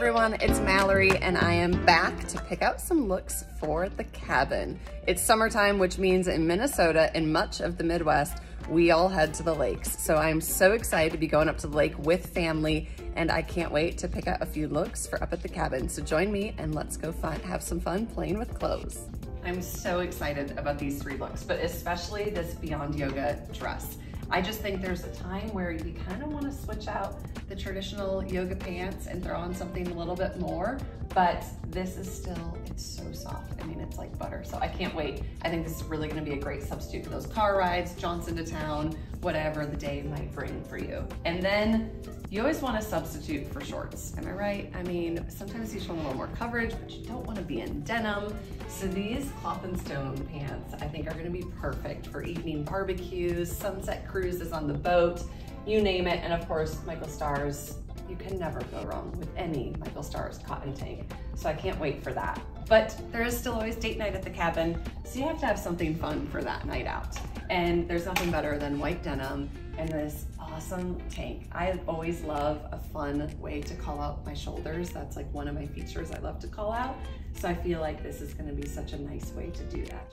everyone, it's Mallory and I am back to pick out some looks for the cabin. It's summertime, which means in Minnesota and much of the Midwest, we all head to the lakes. So I'm so excited to be going up to the lake with family and I can't wait to pick out a few looks for up at the cabin. So join me and let's go have some fun playing with clothes. I'm so excited about these three looks, but especially this Beyond Yoga dress. I just think there's a time where you kind of want to switch out the traditional yoga pants and throw on something a little bit more, but this is still, it's so soft. I mean, it's like butter, so I can't wait. I think this is really gonna be a great substitute for those car rides, Johnson to town, whatever the day might bring for you. And then you always want to substitute for shorts, am I right? I mean, sometimes you just want a little more coverage, but you don't want to be in denim. So these cloth and stone pants, I think are gonna be perfect for evening barbecues, sunset cruises on the boat, you name it. And of course, Michael Stars, you can never go wrong with any Michael Stars cotton tank. So I can't wait for that. But there is still always date night at the cabin, so you have to have something fun for that night out. And there's nothing better than white denim and this awesome tank. I always love a fun way to call out my shoulders. That's like one of my features I love to call out. So I feel like this is gonna be such a nice way to do that.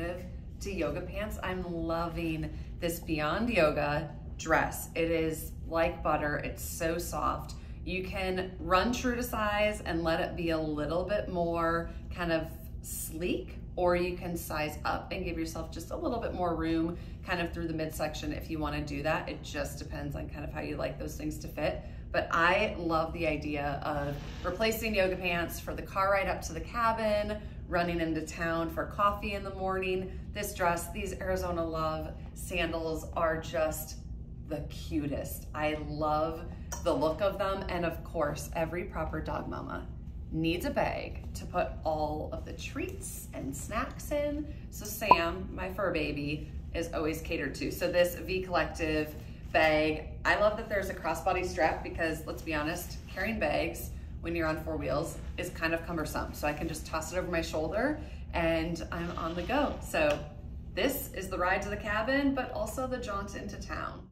Alternative to yoga pants. I'm loving this Beyond Yoga dress. It is like butter, it's so soft. You can run true to size and let it be a little bit more kind of sleek or you can size up and give yourself just a little bit more room kind of through the midsection if you wanna do that. It just depends on kind of how you like those things to fit. But I love the idea of replacing yoga pants for the car ride up to the cabin, running into town for coffee in the morning. This dress, these Arizona Love sandals are just the cutest. I love the look of them. And of course, every proper dog mama needs a bag to put all of the treats and snacks in. So Sam, my fur baby, is always catered to. So this Vee Collective bag, I love that there's a crossbody strap because let's be honest, carrying bags when you're on four wheels is kind of cumbersome. So I can just toss it over my shoulder and I'm on the go. So this is the ride to the cabin, but also the jaunt into town.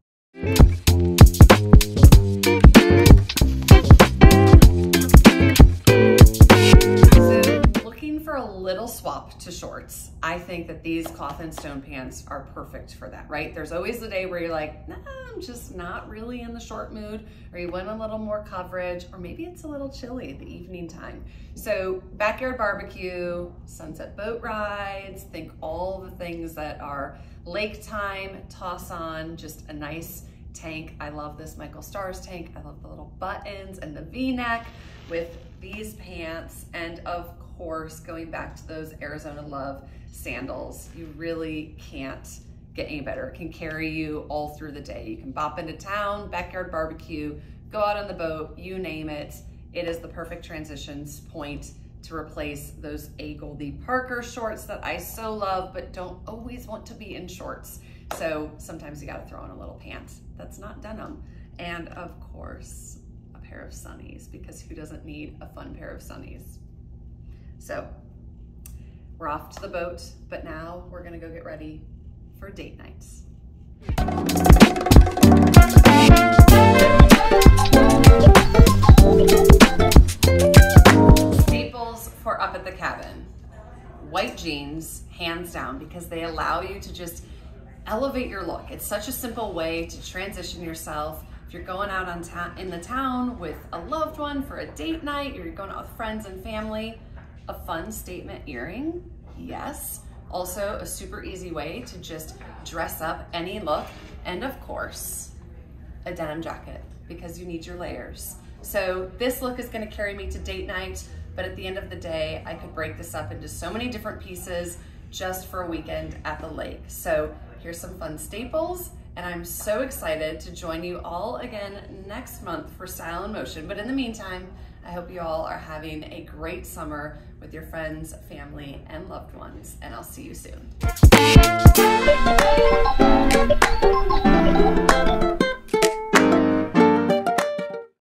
Little swap to shorts. I think that these cloth and stone pants are perfect for that, right? There's always the day where you're like, nah, I'm just not really in the short mood, or you want a little more coverage, or maybe it's a little chilly the evening time. So backyard barbecue, sunset boat rides, think all the things that are lake time, toss on, just a nice tank. I love this Michael Stars tank. I love the little buttons and the V-neck with these pants. And of course, going back to those Arizona Love sandals, you really can't get any better. It can carry you all through the day. You can bop into town, backyard barbecue, go out on the boat, you name it. It is the perfect transitions point to replace those AGOLDE Parker shorts that I so love, but don't always want to be in shorts. So sometimes you gotta throw in a little pant that's not denim. And of course, a pair of sunnies, because who doesn't need a fun pair of sunnies? So we're off to the boat, but now we're gonna go get ready for date nights. Staples for up at the cabin. White jeans, hands down, because they allow you to just elevate your look. It's such a simple way to transition yourself. If you're going out on in the town with a loved one for a date night, or you're going out with friends and family, a fun statement earring, yes. Also a super easy way to just dress up any look. And of course, a denim jacket because you need your layers. So this look is gonna carry me to date night, but at the end of the day, I could break this up into so many different pieces just for a weekend at the lake. So here's some fun staples, and I'm so excited to join you all again next month for Style in Motion. But in the meantime, I hope you all are having a great summer with your friends, family, and loved ones, and I'll see you soon.